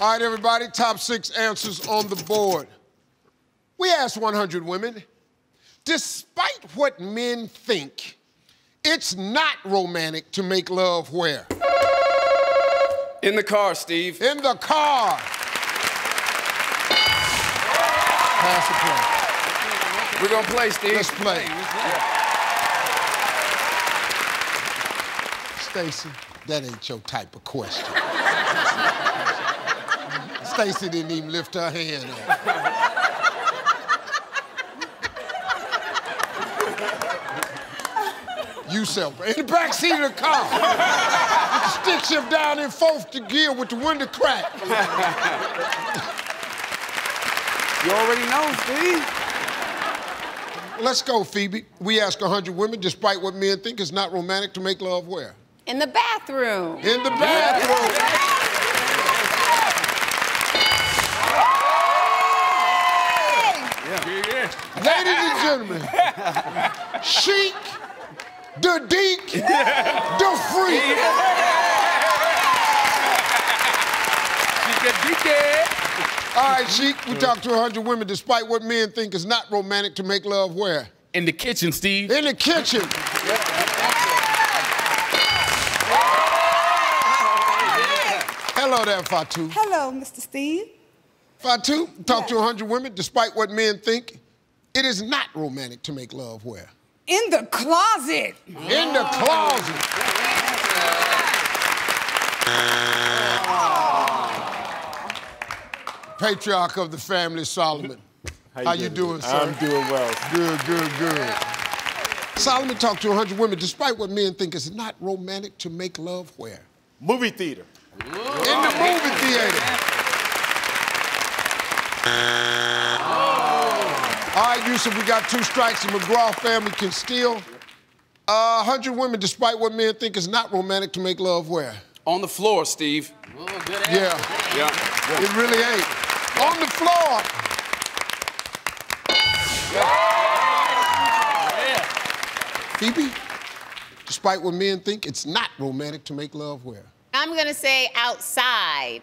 All right, everybody, top six answers on the board. We asked 100 women, despite what men think, it's not romantic to make love where? In the car, Steve. In the car. Pass the play. We're gonna play, Steve. Let's play. Stacy, that ain't your type of question. Stacy didn't even lift her hand up. You self in the back seat of the car. with the stick shift down in fourth gear with the window cracked. You already know, Steve. Let's go, Phoebe. We ask 100 women, despite what men think is not romantic to make love where? In the bathroom. In the bathroom. Ladies and gentlemen, Chic, the Deek, the Freak. Eh? All right, Chic, we talked to 100 women, despite what men think is not romantic to make love where? In the kitchen, Steve. In the kitchen. Hello there, Fatu. Hello, Mr. Steve. Fatu, talk to 100 women, despite what men think, it is not romantic to make love where? In the closet. In the closet. Patriarch of the family, Solomon. How, you doing, sir? I'm doing well. Good, good, good. Solomon talked to 100 women, despite what men think is not romantic to make love where? Movie theater. In the movie theater. All right, Yusuf, we got two strikes. The McGraw family can steal. Uh, 100 women, despite what men think is not romantic to make love where? On the floor, Steve. Yeah, Yeah. it really ain't. On the floor. Phoebe, despite what men think, it's not romantic to make love where? I'm gonna say outside.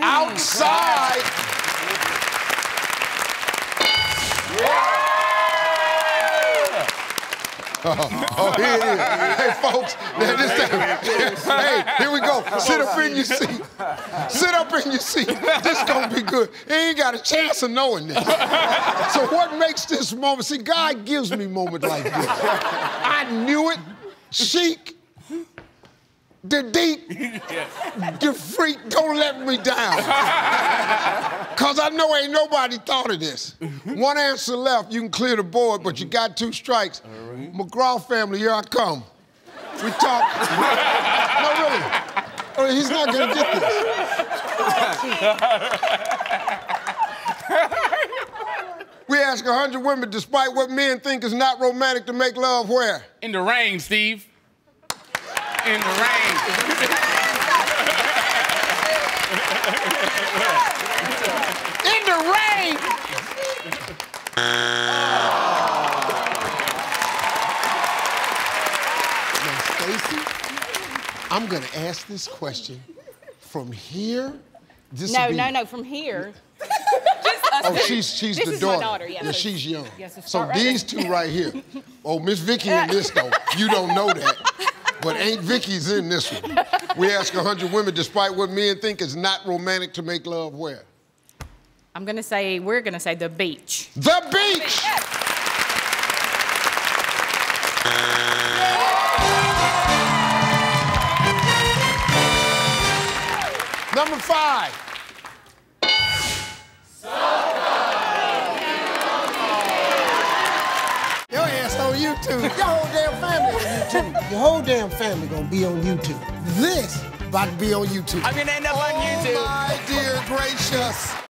Outside. Oh, here it is. Hey, folks, now this time, hey, here we go. Sit up in your seat. Sit up in your seat. This gonna be good. You ain't got a chance of knowing this. So what makes this moment? See, God gives me moments like this. I knew it. Chic. The deep, the freak, don't let me down. Cause I know ain't nobody thought of this. Mm-hmm. One answer left, you can clear the board, but you got two strikes. McGraw family, here I come. We talk. no, really. Oh, he's not gonna get this. we ask 100 women, despite what men think is not romantic to make love, where? In the rain, Steve. In the rain. In the rain. Now, Stacy, I'm gonna ask this question from here. This No, be- no, no. From here. Oh, she's she's This the is my daughter. daughter, yeah, yeah, so- she's young. Yes, so so start right these two right here. Oh, Miss Vicky in this though. You don't know that. But Aunt Vicky's in this one. We ask 100 women, despite what men think is not romantic to make love, where? I'm gonna say we're gonna say the beach. The beach! Number five. YouTube. Your whole damn family on YouTube. Your whole damn family gonna be on YouTube. This about to be on YouTube. I'm gonna end up on YouTube. Oh my dear gracious.